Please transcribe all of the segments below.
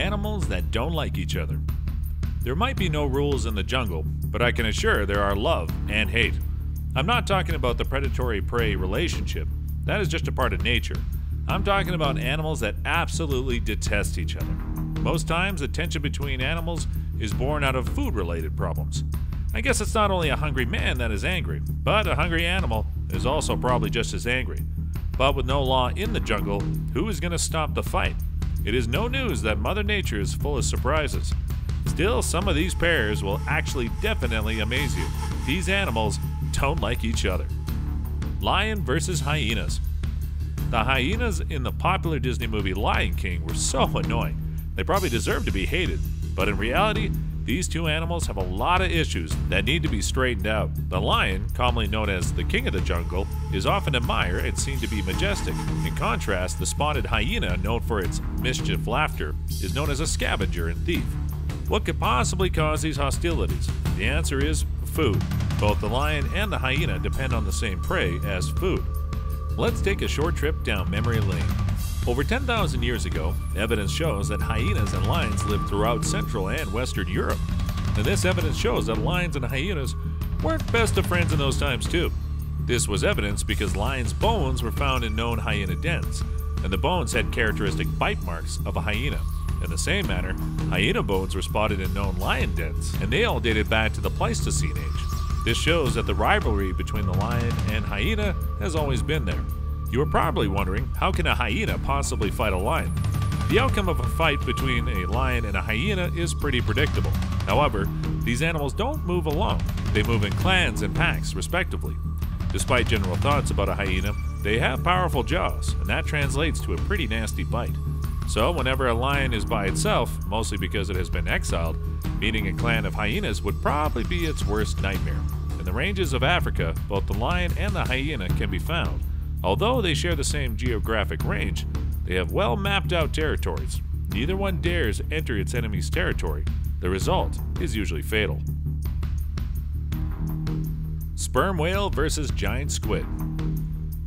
Animals that don't like each other. There might be no rules in the jungle, but I can assure there are love and hate. I'm not talking about the predatory prey relationship, that is just a part of nature. I'm talking about animals that absolutely detest each other. Most times, the tension between animals is born out of food related problems. I guess it's not only a hungry man that is angry, but a hungry animal is also probably just as angry. But with no law in the jungle, who is going to stop the fight? It is no news that Mother Nature is full of surprises. Still, some of these pairs will actually definitely amaze you. These animals don't like each other. Lion versus hyenas. The hyenas in the popular Disney movie Lion King were so annoying. They probably deserve to be hated, but in reality, these two animals have a lot of issues that need to be straightened out. The lion, commonly known as the king of the jungle, is often admired and seen to be majestic. In contrast, the spotted hyena, known for its mischief laughter, is known as a scavenger and thief. What could possibly cause these hostilities? The answer is food. Both the lion and the hyena depend on the same prey as food. Let's take a short trip down memory lane. Over 10,000 years ago, evidence shows that hyenas and lions lived throughout Central and Western Europe. And this evidence shows that lions and hyenas weren't best of friends in those times, too. This was evidence because lions' bones were found in known hyena dens, and the bones had characteristic bite marks of a hyena. In the same manner, hyena bones were spotted in known lion dens, and they all dated back to the Pleistocene age. This shows that the rivalry between the lion and hyena has always been there. You are probably wondering, how can a hyena possibly fight a lion? The outcome of a fight between a lion and a hyena is pretty predictable. However, these animals don't move alone, they move in clans and packs, respectively. Despite general thoughts about a hyena, they have powerful jaws, and that translates to a pretty nasty bite. So, whenever a lion is by itself, mostly because it has been exiled, meeting a clan of hyenas would probably be its worst nightmare. In the ranges of Africa, both the lion and the hyena can be found. Although they share the same geographic range, they have well mapped out territories. Neither one dares enter its enemy's territory. The result is usually fatal. Sperm whale versus giant squid.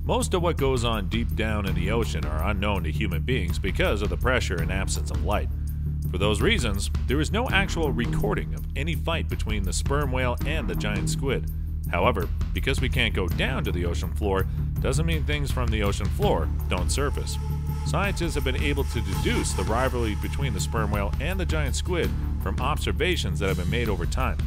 Most of what goes on deep down in the ocean are unknown to human beings because of the pressure and absence of light. For those reasons, there is no actual recording of any fight between the sperm whale and the giant squid. However, because we can't go down to the ocean floor, doesn't mean things from the ocean floor don't surface. Scientists have been able to deduce the rivalry between the sperm whale and the giant squid from observations that have been made over time.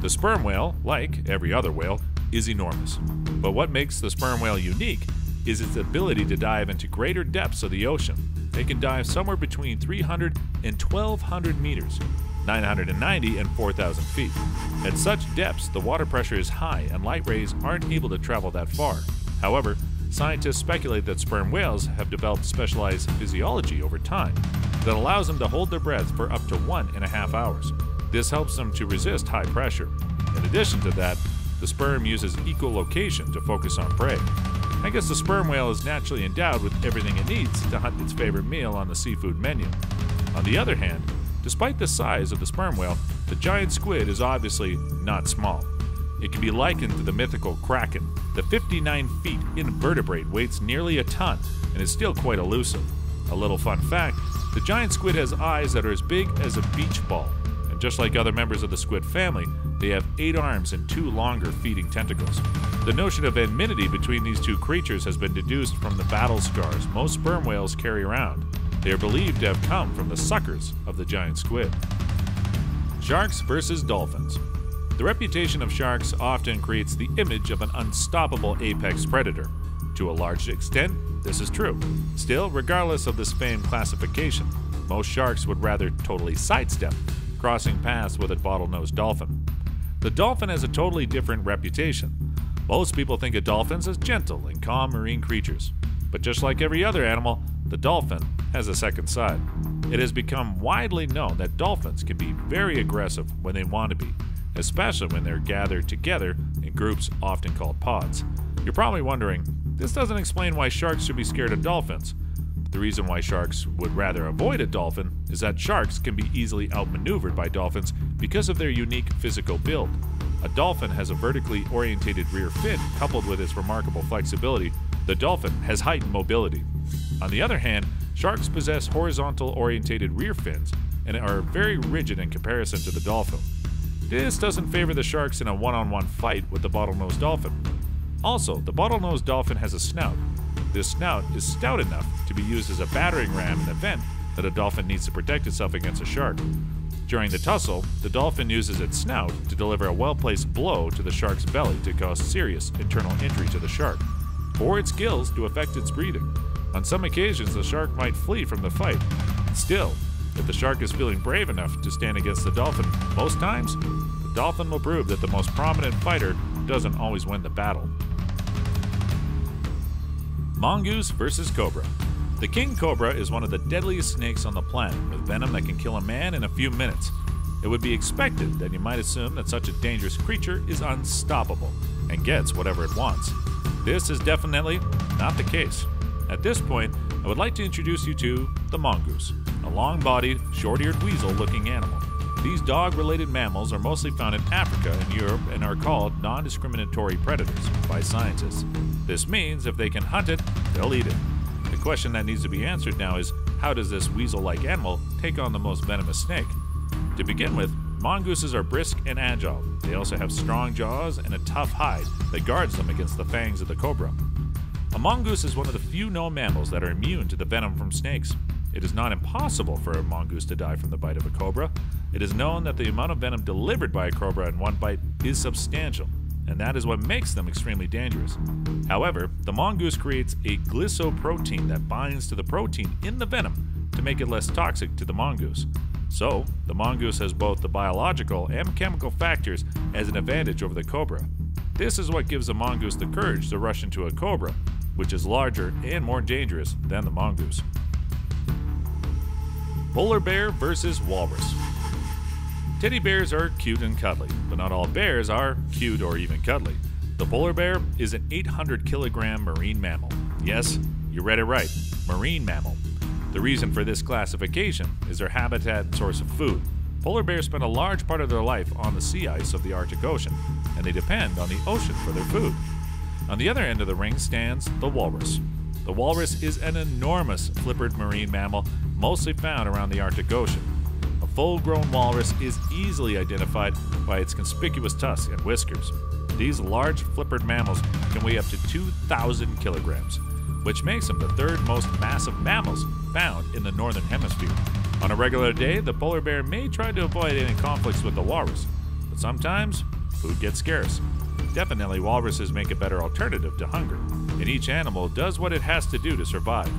The sperm whale, like every other whale, is enormous. But what makes the sperm whale unique is its ability to dive into greater depths of the ocean. They can dive somewhere between 300 and 1200 meters, 990 and 4000 feet. At such depths, the water pressure is high and light rays aren't able to travel that far. However, scientists speculate that sperm whales have developed specialized physiology over time that allows them to hold their breath for up to one and a half hours. This helps them to resist high pressure. In addition to that, the sperm uses echolocation to focus on prey. I guess the sperm whale is naturally endowed with everything it needs to hunt its favorite meal on the seafood menu. On the other hand, despite the size of the sperm whale, the giant squid is obviously not small. It can be likened to the mythical kraken. The 59 feet invertebrate weighs nearly a ton and is still quite elusive. A little fun fact the giant squid has eyes that are as big as a beach ball, and just like other members of the squid family, they have eight arms and two longer feeding tentacles. The notion of enmity between these two creatures has been deduced from the battle scars most sperm whales carry around. They are believed to have come from the suckers of the giant squid. Sharks versus dolphins. The reputation of sharks often creates the image of an unstoppable apex predator. To a large extent, this is true. Still, regardless of this famed classification, most sharks would rather totally sidestep crossing paths with a bottlenose dolphin. The dolphin has a totally different reputation. Most people think of dolphins as gentle and calm marine creatures. But just like every other animal, the dolphin has a second side. It has become widely known that dolphins can be very aggressive when they want to be, especially when they're gathered together in groups often called pods. You're probably wondering, this doesn't explain why sharks should be scared of dolphins. The reason why sharks would rather avoid a dolphin is that sharks can be easily outmaneuvered by dolphins because of their unique physical build. A dolphin has a vertically orientated rear fin coupled with its remarkable flexibility. The dolphin has heightened mobility. On the other hand, Sharks possess horizontal orientated rear fins and are very rigid in comparison to the dolphin. This doesn't favor the sharks in a one on one fight with the bottlenose dolphin. Also, the bottlenose dolphin has a snout. This snout is stout enough to be used as a battering ram in the event that a dolphin needs to protect itself against a shark. During the tussle, the dolphin uses its snout to deliver a well placed blow to the shark's belly to cause serious internal injury to the shark, or its gills to affect its breathing. On some occasions, the shark might flee from the fight. Still, if the shark is feeling brave enough to stand against the dolphin, most times, the dolphin will prove that the most prominent fighter doesn't always win the battle. Mongoose versus Cobra. The king cobra is one of the deadliest snakes on the planet, with venom that can kill a man in a few minutes. It would be expected that you might assume that such a dangerous creature is unstoppable and gets whatever it wants. This is definitely not the case. At this point, I would like to introduce you to the mongoose, a long bodied, short eared weasel looking animal. These dog related mammals are mostly found in Africa and Europe and are called non discriminatory predators by scientists. This means if they can hunt it, they'll eat it The question that needs to be answered now is how does this weasel like animal take on the most venomous snake? To begin with, mongooses are brisk and agile. They also have strong jaws and a tough hide that guards them against the fangs of the cobra. A mongoose is one of the few known mammals that are immune to the venom from snakes. It is not impossible for a mongoose to die from the bite of a cobra. It is known that the amount of venom delivered by a cobra in one bite is substantial and that is what makes them extremely dangerous. However, the mongoose creates a glycoprotein that binds to the protein in the venom to make it less toxic to the mongoose. So, the mongoose has both the biological and chemical factors as an advantage over the cobra. This is what gives the mongoose the courage to rush into a cobra, which is larger and more dangerous than the mongoose. Polar bear versus walrus. Teddy bears are cute and cuddly, but not all bears are cute or even cuddly. The polar bear is an 800 kilogram marine mammal. Yes, you read it right marine mammal. The reason for this classification is their habitat and source of food. Polar bears spend a large part of their life on the sea ice of the Arctic Ocean, and they depend on the ocean for their food. On the other end of the ring stands the walrus. The walrus is an enormous flippered marine mammal, mostly found around the Arctic Ocean A full-grown walrus is easily identified by its conspicuous tusks and whiskers. These large flippered mammals can weigh up to 2,000 kilograms, which makes them the third most massive mammals found in the northern hemisphere. On a regular day, the polar bear may try to avoid any conflicts with the walrus, but sometimes food gets scarce. Definitely, walruses make a better alternative to hunger, and each animal does what it has to do to survive.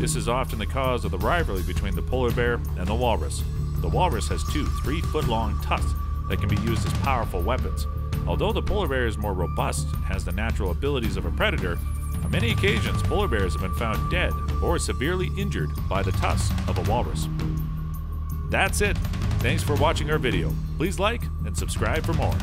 This is often the cause of the rivalry between the polar bear and the walrus. The walrus has two three foot long tusks that can be used as powerful weapons. Although the polar bear is more robust and has the natural abilities of a predator, on many occasions polar bears have been found dead or severely injured by the tusks of a walrus. That's it. Thanks for watching our video. Please like and subscribe for more.